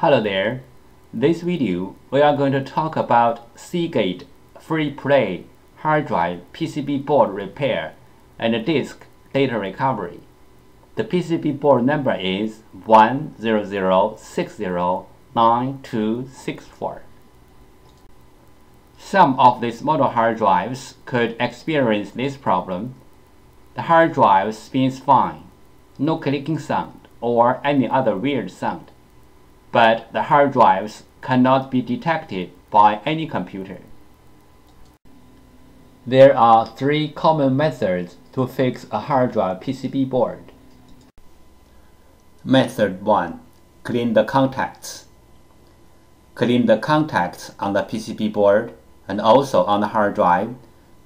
Hello there. This video we are going to talk about Seagate FreePlay hard drive PCB board repair and disk data recovery. The PCB board number is 100609264. Some of these model hard drives could experience this problem. The hard drive spins fine, no clicking sound or any other weird sound but the hard drives cannot be detected by any computer. There are three common methods to fix a hard drive PCB board. Method 1. Clean the contacts. Clean the contacts on the PCB board and also on the hard drive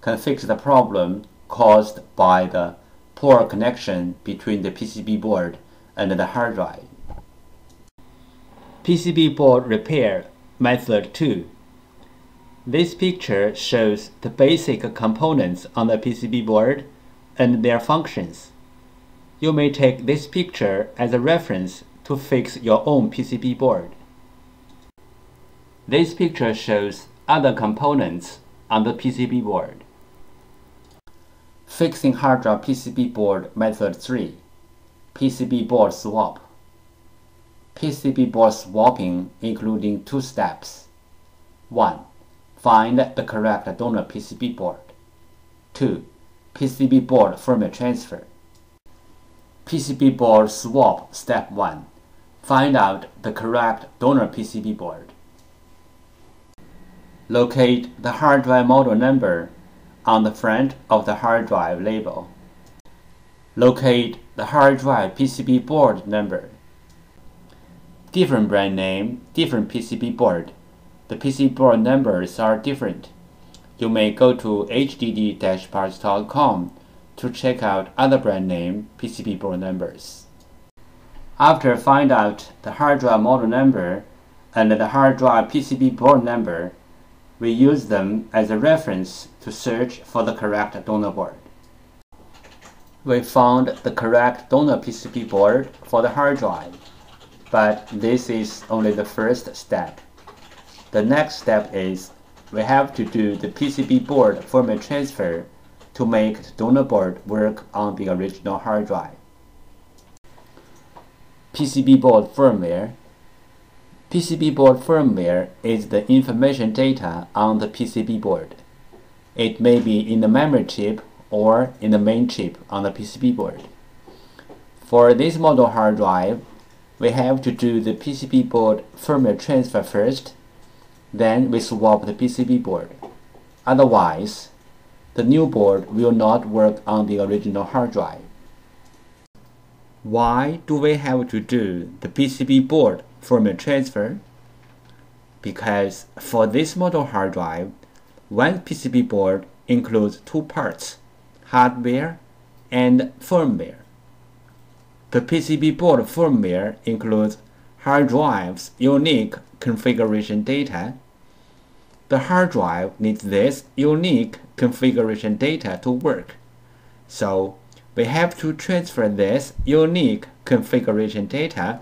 can fix the problem caused by the poor connection between the PCB board and the hard drive. PCB board repair method 2. This picture shows the basic components on the PCB board and their functions. You may take this picture as a reference to fix your own PCB board. This picture shows other components on the PCB board. Fixing hard drive PCB board method 3. PCB board swap. PCB board swapping including two steps. 1. Find the correct donor PCB board. 2. PCB board firmware transfer. PCB board swap step 1. Find out the correct donor PCB board. Locate the hard drive model number on the front of the hard drive label. Locate the hard drive PCB board number different brand name, different PCB board. The PCB board numbers are different. You may go to hdd-parts.com to check out other brand name PCB board numbers. After find out the hard drive model number and the hard drive PCB board number, we use them as a reference to search for the correct donor board. We found the correct donor PCB board for the hard drive but this is only the first step. The next step is we have to do the PCB board firmware transfer to make the donor board work on the original hard drive. PCB board firmware PCB board firmware is the information data on the PCB board. It may be in the memory chip or in the main chip on the PCB board. For this model hard drive, we have to do the PCB board firmware transfer first, then we swap the PCB board. Otherwise, the new board will not work on the original hard drive. Why do we have to do the PCB board firmware transfer? Because for this model hard drive, one PCB board includes two parts, hardware and firmware. The PCB board firmware includes hard drive's unique configuration data. The hard drive needs this unique configuration data to work. So we have to transfer this unique configuration data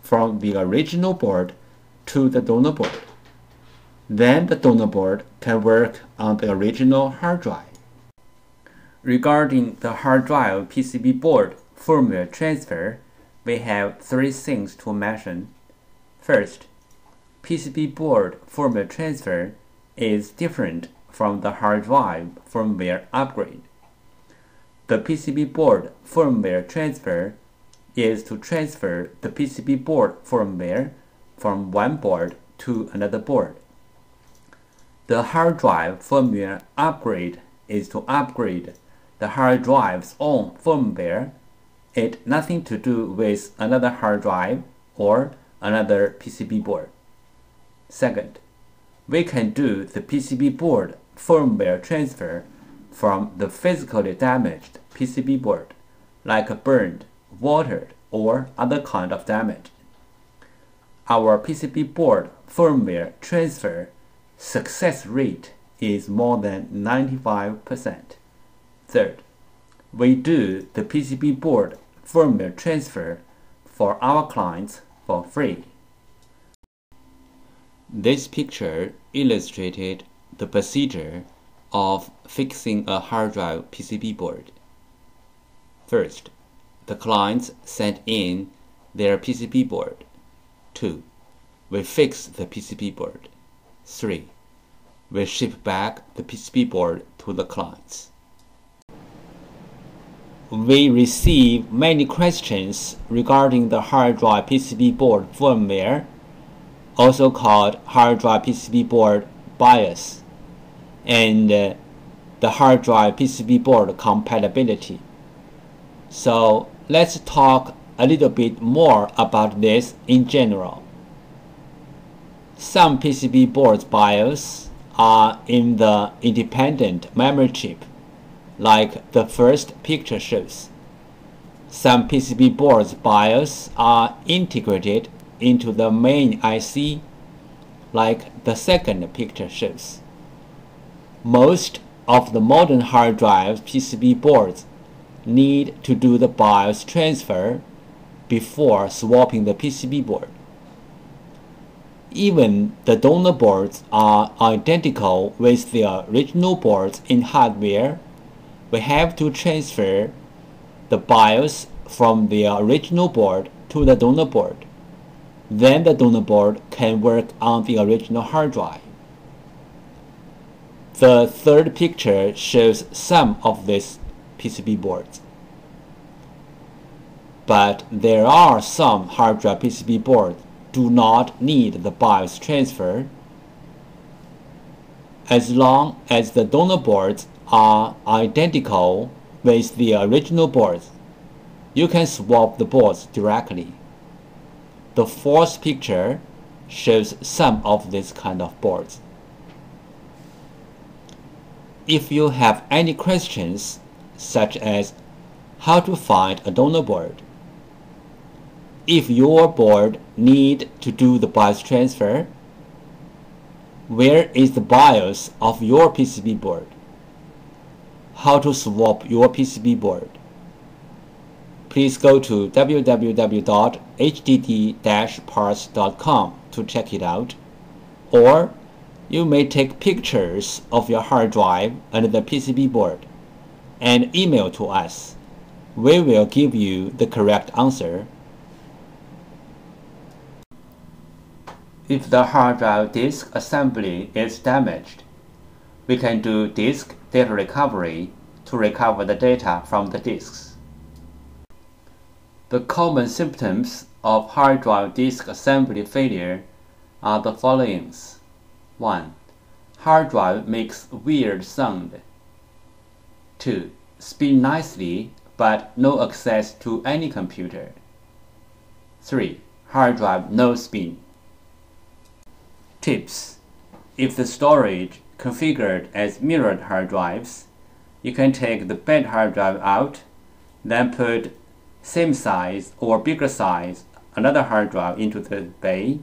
from the original board to the donor board. Then the donor board can work on the original hard drive. Regarding the hard drive PCB board firmware transfer, we have three things to mention. First, PCB board firmware transfer is different from the hard drive firmware upgrade. The PCB board firmware transfer is to transfer the PCB board firmware from one board to another board. The hard drive firmware upgrade is to upgrade the hard drive's own firmware it nothing to do with another hard drive or another PCB board. Second, we can do the PCB board firmware transfer from the physically damaged PCB board, like burned, watered, or other kind of damage. Our PCB board firmware transfer success rate is more than 95%. Third, we do the PCB board firmware transfer for our clients for free. This picture illustrated the procedure of fixing a hard drive PCB board. First, the clients sent in their PCB board. 2. We fix the PCB board. 3. We ship back the PCB board to the clients. We receive many questions regarding the hard drive PCB board firmware, also called hard drive PCB board BIOS, and uh, the hard drive PCB board compatibility. So let's talk a little bit more about this in general. Some PCB boards BIOS are in the independent memory chip like the first picture shows. Some PCB boards BIOS are integrated into the main IC, like the second picture shows. Most of the modern hard drive PCB boards need to do the BIOS transfer before swapping the PCB board. Even the donor boards are identical with the original boards in hardware we have to transfer the BIOS from the original board to the donor board. Then the donor board can work on the original hard drive. The third picture shows some of these PCB boards. But there are some hard drive PCB boards do not need the BIOS transfer as long as the donor boards are identical with the original boards, you can swap the boards directly. The fourth picture shows some of these kind of boards. If you have any questions, such as how to find a donor board, if your board need to do the BIOS transfer, where is the BIOS of your PCB board? How to swap your PCB board. Please go to www.hdd-parts.com to check it out. Or you may take pictures of your hard drive and the PCB board and email to us. We will give you the correct answer. If the hard drive disk assembly is damaged, we can do disk data recovery to recover the data from the disks. The common symptoms of hard drive disk assembly failure are the following. 1. Hard drive makes weird sound. 2. Spin nicely but no access to any computer. 3. Hard drive no spin. Tips If the storage configured as mirrored hard drives, you can take the bad hard drive out, then put same size or bigger size another hard drive into the bay,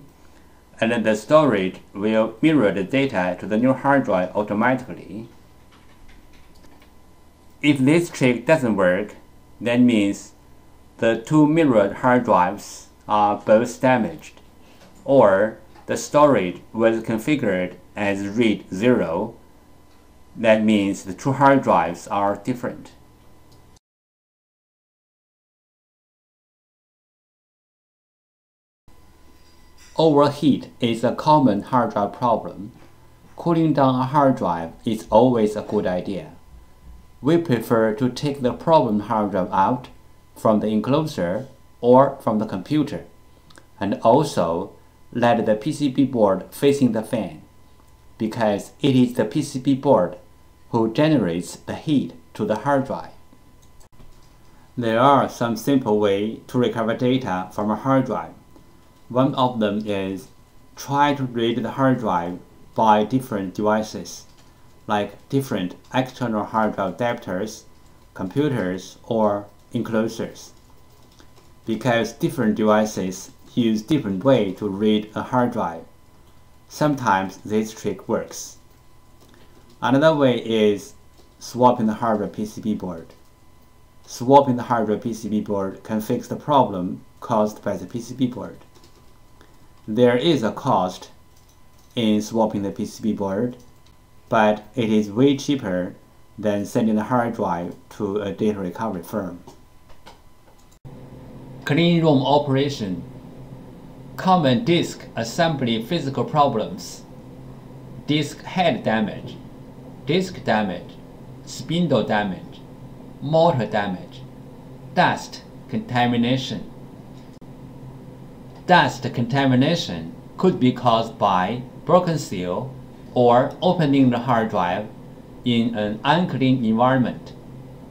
and then the storage will mirror the data to the new hard drive automatically. If this trick doesn't work, that means the two mirrored hard drives are both damaged, or the storage was configured as RAID 0, that means the two hard drives are different. Overheat is a common hard drive problem. Cooling down a hard drive is always a good idea. We prefer to take the problem hard drive out from the enclosure or from the computer, and also let the PCB board facing the fan because it is the PCB board who generates the heat to the hard drive. There are some simple ways to recover data from a hard drive. One of them is try to read the hard drive by different devices, like different external hard drive adapters, computers, or enclosures. Because different devices use different way to read a hard drive. Sometimes this trick works. Another way is swapping the hardware PCB board. Swapping the hardware PCB board can fix the problem caused by the PCB board. There is a cost in swapping the PCB board, but it is way cheaper than sending the hard drive to a data recovery firm. Clean room operation. Common disk assembly physical problems. Disk head damage, disk damage, spindle damage, motor damage, dust contamination. Dust contamination could be caused by broken seal or opening the hard drive in an unclean environment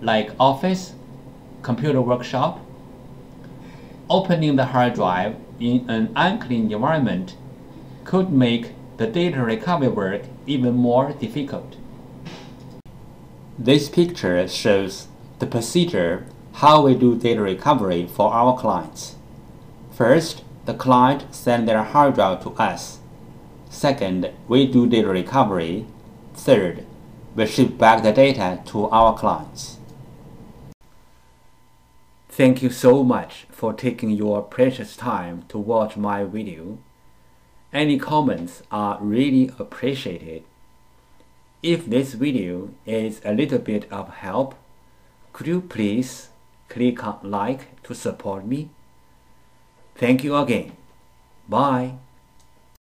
like office, computer workshop. Opening the hard drive in an unclean environment could make the data recovery work even more difficult. This picture shows the procedure how we do data recovery for our clients. First, the client send their hard drive to us. Second, we do data recovery. Third, we ship back the data to our clients. Thank you so much for taking your precious time to watch my video. Any comments are really appreciated. If this video is a little bit of help, could you please click on like to support me? Thank you again. Bye.